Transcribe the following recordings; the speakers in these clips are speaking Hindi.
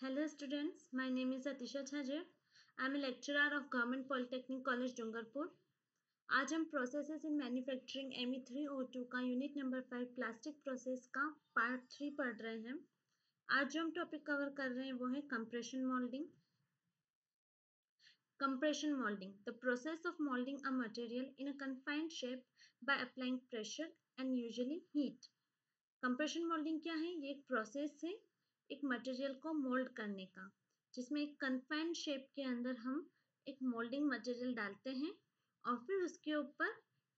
Hello students my name is Atisha Chhaje I am lecturer of government polytechnic college Dungarpur आज हम processes in manufacturing M three O two का unit number five plastic process का पार्ट थ्री पढ़ रहे हैं। आज जो हम टॉपिक कवर कर रहे हैं वो है compression moulding compression moulding the process of moulding a material in a confined shape by applying pressure and usually heat compression moulding क्या है? ये एक प्रोसेस है। एक मटेरियल को मोल्ड करने का, जिसमें एक कन्फाइंड शेप के अंदर हम एक मोल्डिंग मटेरियल डालते हैं और फिर उसके ऊपर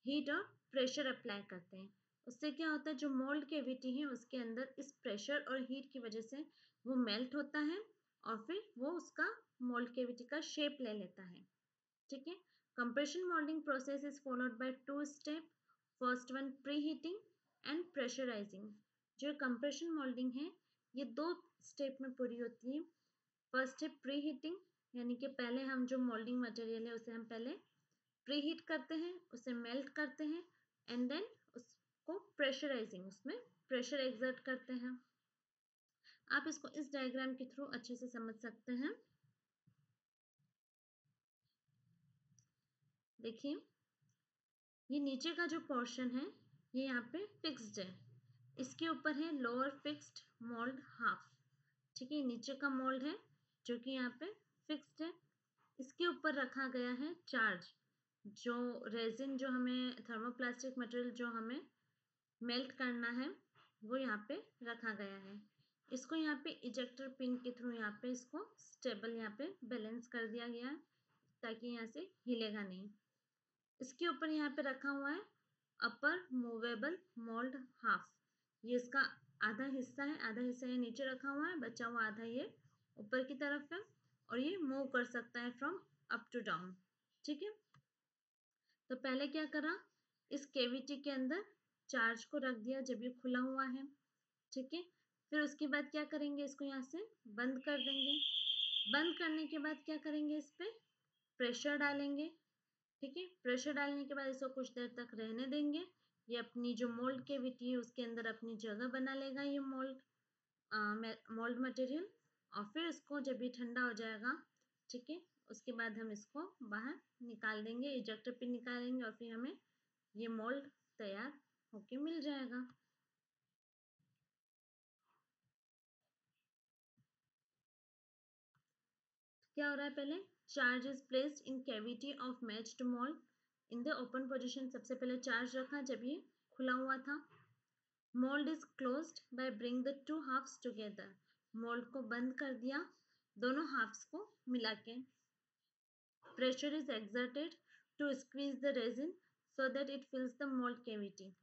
हीट और प्रेशर अप्लाई करते हैं। उससे क्या होता है, जो मोल्ड केविटी है, उसके अंदर इस प्रेशर और हीट की वजह से वो मेल्ट होता है और फिर वो उसका मोल्ड केविटी का शेप ले लेता है। ठीक है? Compression moulding process is followed by two step first one pre heating and pressurising जो कंप्रेशन मोल्डिंग है ये दो स्टेप में पूरी होती है। फ़र्स्ट है प्री हीटिंग यानी कि पहले हम जो मोल्डिंग मटेरियल है, उसे हम पहले प्री हीट करते हैं, उसे मेल्ट करते हैं एंड देन उसको प्रेशराइजिंग उसमें प्रेशर एग्जर्ट करते हैं। आप इसको इस डायग्राम के थ्रू अच्छे से समझ सकते हैं। देखिए, ये नीचे का जो पोर्शन है, ये यहाँ पे फिक्स्ड है। इसके ऊपर है लोअर फिक्स्ड मोल्ड हाफ़ ठीक है नीचे का मोल्ड है, जो कि यहाँ पे फिक्स्ड है। इसके ऊपर रखा गया है चार्ज जो रेजिन जो हमें थर्मोप्लास्टिक मटेरियल जो हमें मेल्ट करना है, वो यहाँ पे रखा गया है। इसको यहाँ पे इजेक्टर पिन के थ्रू यहाँ पे इसको स्टेबल यहाँ पे बैलेंस कर दिया गया है, ताकि यहाँ से हिलेगा नहीं। इसके ऊपर यहाँ पे रखा हुआ है अपर मूवेबल मोल्ड हाफ़ ये इसका आधा हिस्सा है, आधा हिस्सा ये नीचे रखा हुआ है, बचा हुआ आधा ये ऊपर की तरफ़ है और ये मूव कर सकता है फ्रॉम अप टू डाउन ठीक है? तो पहले क्या करा, इस केविटी के अंदर चार्ज को रख दिया जब ये खुला हुआ है, ठीक है? फिर उसके बाद क्या करेंगे इसको यहाँ से बंद कर देंगे। बंद करने के बाद क्या करेंगे इस पर प्रेशर डालेंगे, ठीक है? प्रेशर डालने के बाद इसको कुछ देर तक रहने देंगे। ये अपनी जो मोल्ड केविटी है उसके अंदर अपनी जगह बना लेगा ये मोल्ड मोल्ड मटेरियल और फिर इसको जब ये ठंडा हो जाएगा, ठीक है, उसके बाद हम इसको बाहर निकाल देंगे इजेक्टर पे निकालेंगे, और फिर हमें ये मोल्ड तैयार होके मिल जाएगा। क्या हो रहा है पहले? Charge is placed in cavity of matched mould in the open position सबसे पहले चार्ज रखा जब ये खुला हुआ था। Mould is close by bring the two halves together. Mould को बंद कर दिया, दोनों हाफ्स को मिला के। Pressure is exerted to squeeze the resin so that it fills the mould cavity.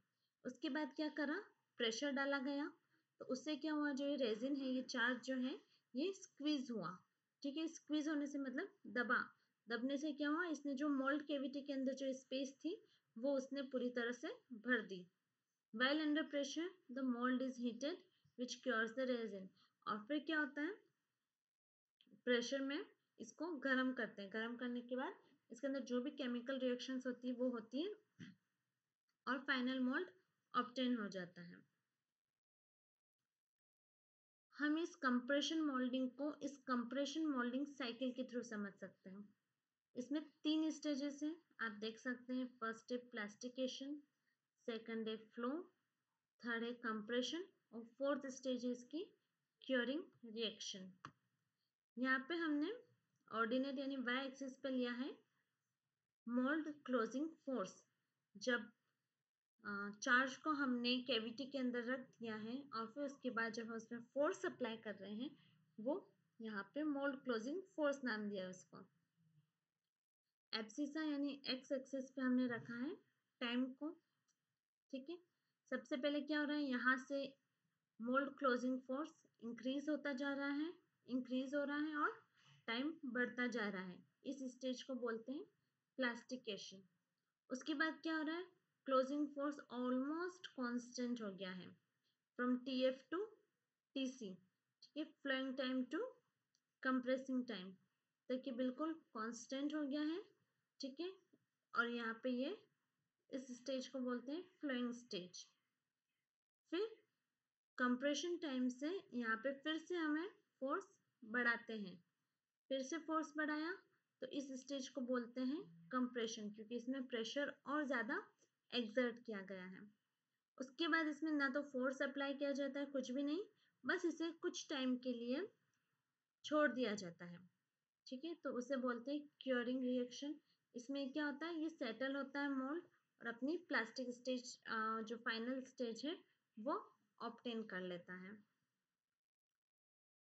उसके बाद क्या करा? प्रेशर डाला गया। तो उससे क्या हुआ? जो ये रेजिन है, ये चार्ज जो है, ये स्क्वीज हुआ। ठीक है, स्क्वीज होने से मतलब दबा। दबने से क्या हुआ? इसने जो मोल्ड केविटी के अंदर जो स्पेस थी, वो उसने पूरी तरह से भर दी। Well under pressure the mould is heated which cures the resin और फिर क्या होता है? प्रेशर में इसको गर्म करते हैं। गर्म करने के बाद इसके अंदर जो भी केमिकल रिएक्शंस होती है, वो होती है और फाइनल मोल्ड ऑप्टेन हो जाता है। हम इस कंप्रेशन मोल्डिंग को इस कंप्रेशन मोल्डिंग साइकिल के थ्रू समझ सकते हैं। इसमें तीन स्टेजेस हैं। आप देख सकते हैं फ़र्स्ट है प्लास्टिकेशन सेकंड है फ्लो थर्ड है कंप्रेशन और फोर्थ स्टेज है इसकी क्योरिंग रिएक्शन यहाँ पे हमने ऑर्डिनेट यानी वाई एक्सिस पे लिया है मोल्ड क्लोजिंग फोर्स जब चार्ज को हमने कैविटी के अंदर रख दिया है और फिर उसके बाद जब हम उसमें फोर्स अप्लाई कर रहे हैं, वो यहाँ पे मोल्ड क्लोजिंग फोर्स नाम दिया है उसको। एप्सिसा यानी एक्स एक्सिस पे हमने रखा है टाइम को, ठीक है? सबसे पहले क्या हो रहा है? यहाँ से मोल्ड क्लोजिंग फोर्स इंक्रीज होता जा रहा है इंक्रीज हो रहा है और टाइम बढ़ता जा रहा है। इस स्टेज को बोलते हैं प्लास्टिकेशन उसके बाद क्या हो रहा है? क्लोजिंग फोर्स ऑलमोस्ट कांस्टेंट हो गया है। From T F to T C ठीक है? Flowing time to compressing time तक ये बिल्कुल कांस्टेंट हो गया है। ठीक है? और यहाँ पे ये, इस स्टेज को बोलते हैं फ्लोइंग स्टेज फिर कंप्रेशन टाइम से यहाँ पे फिर से हमें फोर्स बढ़ाते हैं। फिर से फोर्स बढ़ाया तो इस स्टेज को बोलते हैं कंप्रेशन क्योंकि इसमें प्रेशर और ज़्यादा एक्सर्ट किया गया है। उसके बाद इसमें ना तो फोर्स अप्लाई किया जाता है, कुछ भी नहीं, बस इसे कुछ टाइम के लिए छोड़ दिया जाता है। ठीक है? तो उसे बोलते हैं क्योरिंग रिएक्शन इसमें क्या होता है, ये सेटल होता है मोल्ड और अपनी प्लास्टिक स्टेज जो फाइनल स्टेज है, वो ऑप्टेन कर लेता है।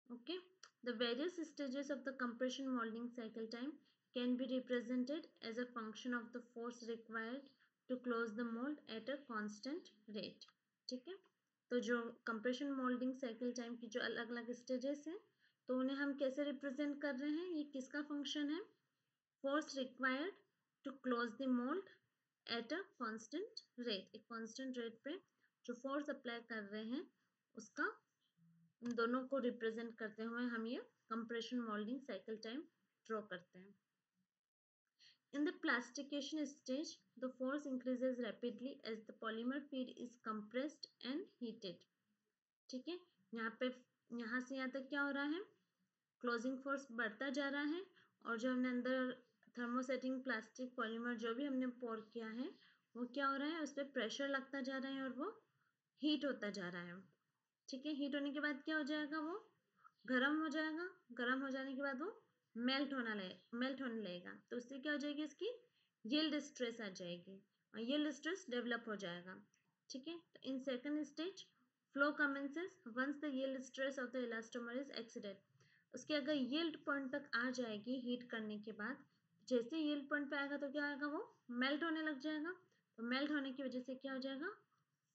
Okay the various stages of the compression moulding cycle time can be represented as a function of the force required to close the mould at a constant rate ठीक है? तो जो कंप्रेशन मोल्डिंग साइकिल टाइम की जो अलग अलग स्टेजेस हैं तो उन्हें हम कैसे रिप्रेजेंट कर रहे हैं? ये किसका फ़ंक्शन है? Force required to close the mould at a constant rate एक कांस्टेंट रेट पे जो फोर्स अप्लाई कर रहे हैं उसका इन दोनों को रिप्रेजेंट करते हुए हम ये compression moulding cycle time draw करते हैं। In the plastification stage, the force increases rapidly as the polymer feed is compressed and heated. ठीक है? यहाँ पे यहाँ से यहाँ तक क्या हो रहा है? क्लोजिंग फोर्स बढ़ता जा रहा है और जो हमने अंदर थर्मोसेटिंग प्लास्टिक पॉलीमर जो भी हमने पोर किया है, वो क्या हो रहा है? उस पर प्रेशर लगता जा रहा है और वो हीट होता जा रहा है। ठीक है? हीट होने के बाद क्या हो जाएगा वो? गर्म हो जाएगा। गर्म हो जाने के बाद वो मेल्ट होना लगे मेल्ट होने लगेगा। तो उससे क्या हो जाएगी इसकी? यील्ड स्ट्रेस आ जाएगी और यील्ड स्ट्रेस डेवलप हो जाएगा। ठीक है? तो in second stage flow commences once the yield stress of the elastomer is exceeded उसके अगर यील्ड पॉइंट तक आ जाएगी हीट करने के बाद जैसे यील्ड पॉइंट पे आएगा तो क्या आएगा वो? मेल्ट होने लग जाएगा। तो मेल्ट होने की वजह से क्या हो जाएगा?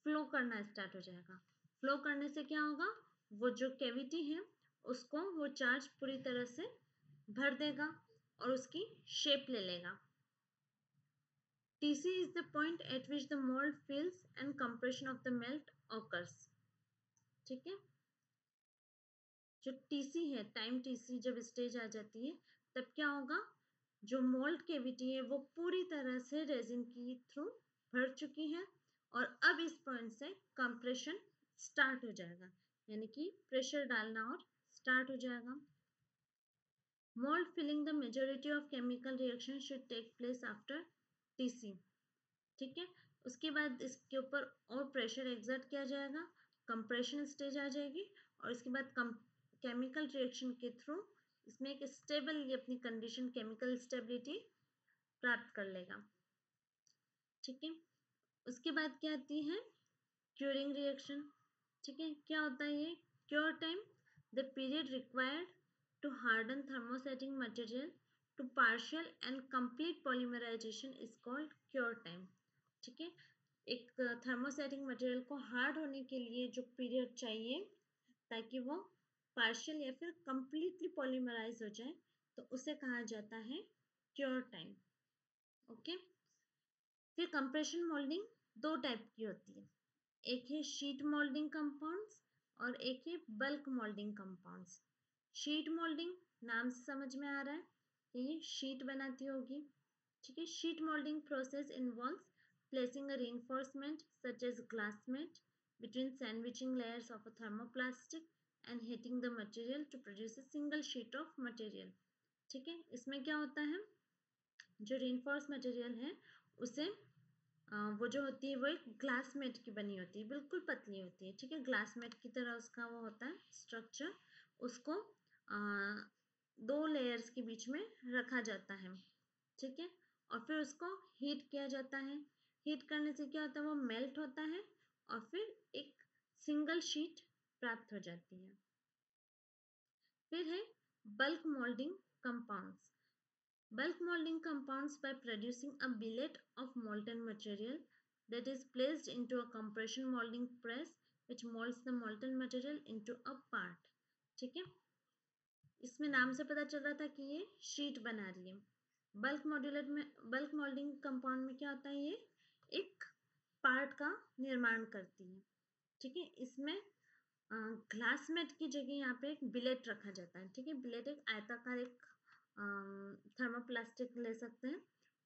फ्लो करना स्टार्ट हो जाएगा। फ्लो करने से क्या होगा? वो जो कैविटी है, उसको वो चार्ज पूरी तरह से भर देगा और उसकी शेप ले लेगा। TC is the point at which the mold fills and compression of the melt occurs. ठीक है? जो TC है टाइम TC जब स्टेज आ जाती है, तब क्या होगा? जो मोल्ड केविटी है, वो पूरी तरह से रेजिन की थ्रू भर चुकी है और अब इस पॉइंट से कंप्रेशन स्टार्ट हो जाएगा। यानी कि प्रेशर डालना और स्टार्ट हो जाएगा। Mould filling the majority of chemical reaction should take place after TC ठीक है? उसके बाद इसके ऊपर और प्रेशर एग्जर्ट किया जाएगा कंप्रेशन स्टेज आ जाएगी और इसके बाद केमिकल रिएक्शन के थ्रू इसमें एक स्टेबल ये अपनी कंडीशन केमिकल स्टेबिलिटी प्राप्त कर लेगा। ठीक है? उसके बाद क्या आती है? क्यूरिंग रिएक्शन ठीक है? क्या होता है ये? Cure time the period required to harden thermosetting material to partial and complete polymerisation is called cure time ठीक है? एक थर्मोसेटिंग मटेरियल को हार्ड होने के लिए जो पीरियड चाहिए, ताकि वो पार्शियल या फिर कंप्लीटली पॉलीमराइज हो जाए तो उसे कहा जाता है क्योर टाइम ओके फिर कंप्रेशन मोल्डिंग दो टाइप की होती है। एक है शीट मोल्डिंग कंपाउंड्स और एक है bulk moulding compounds sheet moulding नाम से समझ में आ रहा है ये शीट बनाती होगी, ठीक है? Sheet moulding process involves placing a reinforcement such as glassmat between sandwiching layers of a thermoplastic and heating the material to produce a single sheet of material. ठीक है? इसमें क्या होता है? जो reinforced material है, उसे वो जो होती है, वो एक ग्लासमेट की बनी होती है, बिल्कुल पतली होती है। ठीक है? ग्लासमेट की तरह उसका वो होता है स्ट्रक्चर उसको दो लेयर्स के बीच में रखा जाता है। ठीक है? और फिर उसको हीट किया जाता है। हीट करने से क्या होता है? वो मेल्ट होता है और फिर एक सिंगल शीट प्राप्त हो जाती है। फिर है bulk moulding compounds bulk moulding compounds by producing a billet of molten material that is placed into a compression moulding press which moulds the molten material into a part ठीक है? इसमें नाम से पता चल रहा था कि ये शीट बना रही है। बल्क मॉड्यूलर में बल्क मोल्डिंग कंपाउंड में क्या होता है ये? एक पार्ट का निर्माण करती है। ठीक है? इसमें ग्लासमेट की जगह यहाँ पे एक बिलेट रखा जाता है, ठीक है? बिलेट एक आयताकार एक थर्मोप्लास्टिक ले सकते हैं,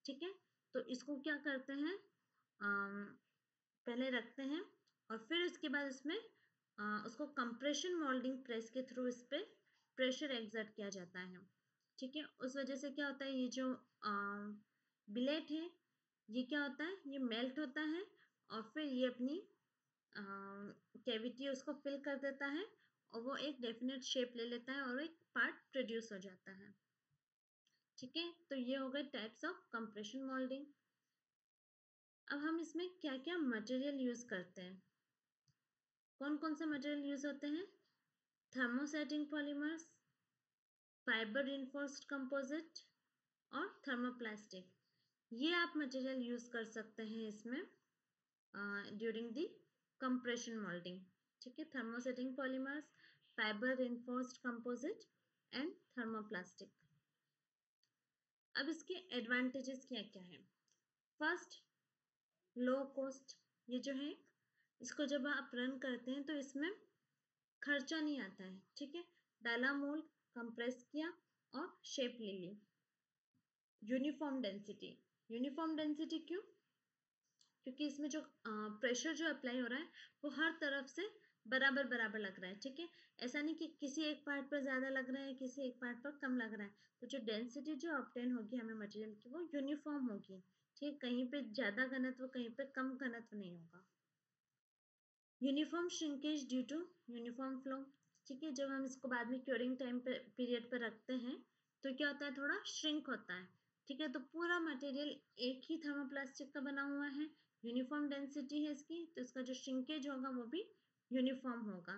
ठीक है? तो इसको क्या करते हैं? पहले रखते हैं और फिर उसके बाद इसमें उसको कंप्रेशन मोल्डिंग प्रेस के थ्रू इस पर प्रेशर एग्जर्ट किया जाता है, ठीक है? उस वजह से क्या होता है? ये जो बिलेट है, ये क्या होता है? ये मेल्ट होता है और फिर ये अपनी कैविटी उसको फिल कर देता है और वो एक डेफिनेट शेप ले लेता है और एक पार्ट प्रोड्यूस हो जाता है। ठीक है? तो ये हो गए टाइप्स ऑफ़ कंप्रेशन मोल्डिंग अब हम इसमें क्या क्या मटेरियल यूज़ करते हैं? कौन कौन से मटेरियल यूज़ होते हैं? Thermosetting polymers fibre reinforced composite और थर्मोप्लास्टिक ये आप मटेरियल यूज़ कर सकते हैं इसमें ड्यूरिंग दी कंप्रेशन मोल्डिंग ठीक है? Thermosetting polymers fibre reinforced composite and thermoplastic अब इसके एडवांटेजेस क्या क्या है? फ़र्स्ट लो कॉस्ट ये जो है, इसको जब आप रन करते हैं तो इसमें खर्चा नहीं आता है, ठीक है? डाला मोल्ड कंप्रेस किया और शेप ले ली। यूनिफॉर्म डेंसिटी यूनिफॉर्म डेंसिटी क्यों? क्योंकि इसमें जो प्रेशर जो अप्लाई हो रहा है, वो हर तरफ़ से बराबर बराबर लग रहा है, ठीक है? ऐसा नहीं कि किसी एक पार्ट पर ज़्यादा लग रहा है, किसी एक पार्ट पर कम लग रहा है। तो जो डेंसिटी जो ऑप्टेन होगी हमें मटेरियल की, वो यूनिफॉर्म होगी, ठीक कहीं पे ज़्यादा घनत्व, कहीं पे कम घनत्व नहीं होगा। Uniform shrinkage due to uniform flow ठीक है? जब हम इसको बाद में क्योरिंग टाइम पीरियड पर रखते हैं तो क्या होता है थोड़ा श्रिंक होता है, ठीक है? तो पूरा मटेरियल एक ही थर्मोप्लास्टिक का बना हुआ है यूनिफॉर्म डेंसिटी है इसकी तो इसका जो श्रिंकेज होगा वो भी यूनिफॉर्म होगा,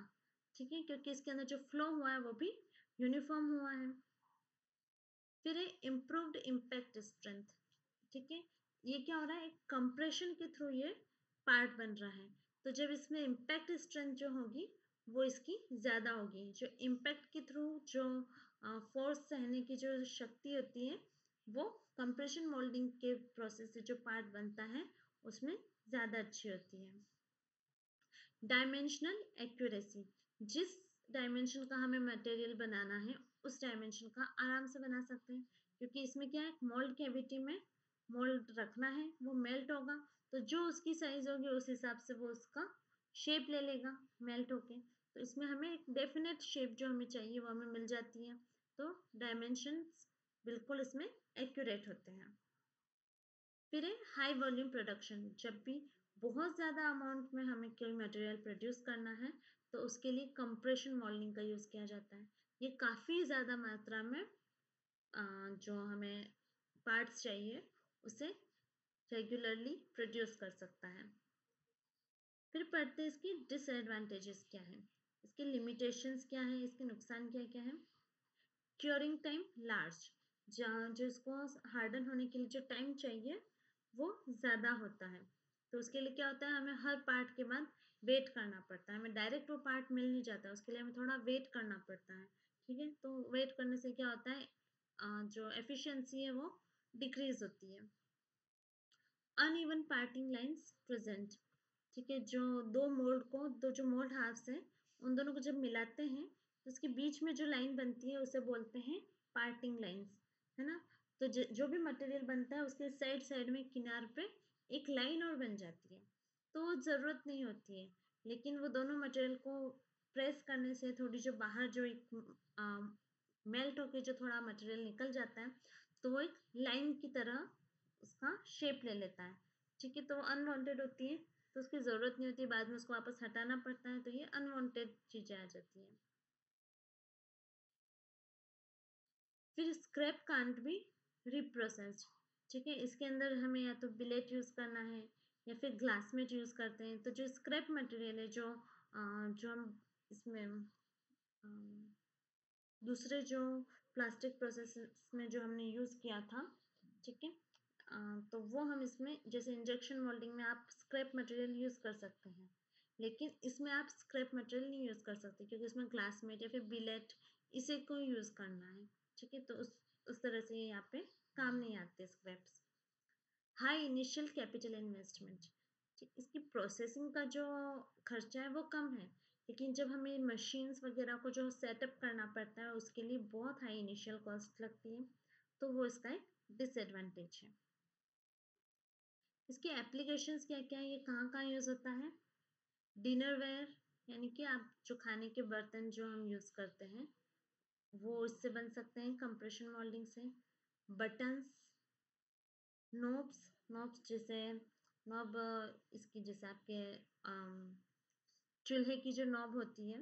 ठीक है? क्योंकि इसके अंदर जो फ्लो हुआ है वो भी यूनिफॉर्म हुआ है। फिर है इम्प्रूव्ड इम्पैक्ट स्ट्रेंथ ठीक है? ये क्या हो रहा है? कंप्रेशन के थ्रू ये पार्ट बन रहा है। तो जब इसमें इम्पैक्ट स्ट्रेंथ जो होगी, वो इसकी ज़्यादा होगी। जो इम्पैक्ट के थ्रू जो फोर्स सहने की जो शक्ति होती है, वो कंप्रेशन मोल्डिंग के प्रोसेस से जो पार्ट बनता है उसमें ज़्यादा अच्छी होती है। डायमेंशनल एक्यूरेसी जिस डायमेंशन का हमें मटेरियल बनाना है, उस डायमेंशन का आराम से बना सकते हैं। क्योंकि इसमें क्या है मोल्ड कैविटी में मोल्ड रखना है, वो मेल्ट होगा तो जो उसकी साइज़ होगी, उस हिसाब से वो उसका शेप ले लेगा मेल्ट होके। तो इसमें हमें एक डेफिनेट शेप जो हमें चाहिए, वो हमें मिल जाती है। तो डायमेंशन बिल्कुल इसमें एक्यूरेट होते हैं। फिर है हाई वॉल्यूम प्रोडक्शन जब भी बहुत ज़्यादा अमाउंट में हमें कोई मटेरियल प्रोड्यूस करना है तो उसके लिए कंप्रेशन मॉल्डिंग का यूज़ किया जाता है। ये काफ़ी ज़्यादा मात्रा में जो हमें पार्ट्स चाहिए, उसे रेगुलरली प्रोड्यूस कर सकता है। फिर पढ़ते इसकी डिसएडवांटेजेस क्या है। इसके लिमिटेशंस क्या है, इसके नुकसान क्या क्या है। क्योरिंग टाइम लार्ज जहाँ जो इसको हार्डन होने के लिए जो टाइम चाहिए वो ज़्यादा होता है। तो उसके लिए क्या होता है, हमें हर पार्ट के बाद वेट करना पड़ता है। हमें डायरेक्ट वो पार्ट मिल नहीं जाता, उसके लिए हमें थोड़ा वेट करना पड़ता है, ठीक है? तो वेट करने से क्या होता है जो एफिशिएंसी है वो डिक्रीज होती है। अनइवन पार्टिंग लाइंस प्रेजेंट ठीक है? जो दो मोल्ड को, दो जो मोल्ड हाफ्स हैं, उन दोनों को जब मिलाते हैं तो उसके बीच में जो लाइन बनती है, उसे बोलते हैं पार्टिंग लाइंस है ना? तो जो भी मटेरियल बनता है, उसके साइड साइड में किनार पे एक लाइन और बन जाती है। तो ज़रूरत नहीं होती है, लेकिन वो दोनों मटेरियल को प्रेस करने से थोड़ी जो बाहर जो एक मेल्ट होके जो थोड़ा मटेरियल निकल जाता है तो वो एक लाइन की तरह उसका शेप ले लेता है। ठीक है तो वो अनवांटेड होती है तो उसकी ज़रूरत नहीं होती, बाद में उसको वापस हटाना पड़ता है तो ये अनवांटेड चीज़ें आ जाती हैं। फिर स्क्रैप कांट भी रिप्रोसेस्ड ठीक है? इसके अंदर हमें या तो बिलेट यूज़ करना है, या फिर ग्लासमेट यूज़ करते हैं। तो जो स्क्रैप मटेरियल है, जो जो हम इसमें दूसरे जो प्लास्टिक प्रोसेस में जो हमने यूज़ किया था, ठीक है? तो वो हम इसमें, जैसे इंजेक्शन मोल्डिंग में आप स्क्रैप मटेरियल यूज़ कर सकते हैं, लेकिन इसमें आप स्क्रैप मटेरियल नहीं यूज़ कर सकते, क्योंकि इसमें ग्लासमेट या फिर बिलेट इसे को यूज़ करना है, ठीक है? तो उस उस तरह से यहाँ पे काम नहीं आते scraps high initial capital investment इसकी प्रोसेसिंग का जो खर्चा है वो कम है, लेकिन जब हमें मशीन्स वगैरह को जो सेटअप करना पड़ता है, उसके लिए बहुत हाई इनिशियल कॉस्ट लगती है तो वो इसका एक डिसएडवांटेज है। इसके एप्लीकेशंस क्या क्या है, ये कहाँ कहाँ यूज़ होता है? डिनर वेयर यानी कि आप जो खाने के बर्तन जो हम यूज़ करते हैं वो इससे बन सकते हैं कंप्रेशन मोल्डिंग से। बटन्स नोब्स नोब्स जैसे नॉब इसकी जैसे आपके चूल्हे की जो नॉब होती है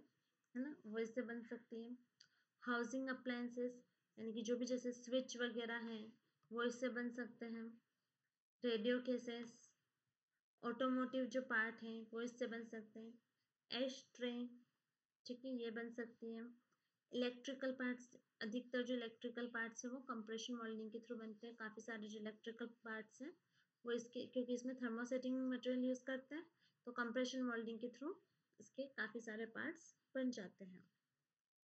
है ना, वो इससे बन सकती है। हाउसिंग अप्लायंसेस यानी कि जो भी जैसे स्विच वगैरह हैं, वो इससे बन सकते हैं। रेडियो केसेस ऑटोमोटिव जो पार्ट हैं, वो इससे बन सकते हैं। एश ट्रे ठीक है, ये बन सकती है। इलेक्ट्रिकल पार्ट्स, अधिकतर जो इलेक्ट्रिकल पार्ट्स हैं वो कंप्रेशन मोल्डिंग के थ्रू बनते हैं। काफ़ी सारे जो इलेक्ट्रिकल पार्ट्स हैं, वो इसके, क्योंकि इसमें थर्मोसेटिंग मटेरियल यूज़ करते हैं तो कंप्रेशन मोल्डिंग के थ्रू इसके काफ़ी सारे पार्ट्स बन जाते हैं।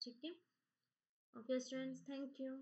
ठीक है? Okay students thank you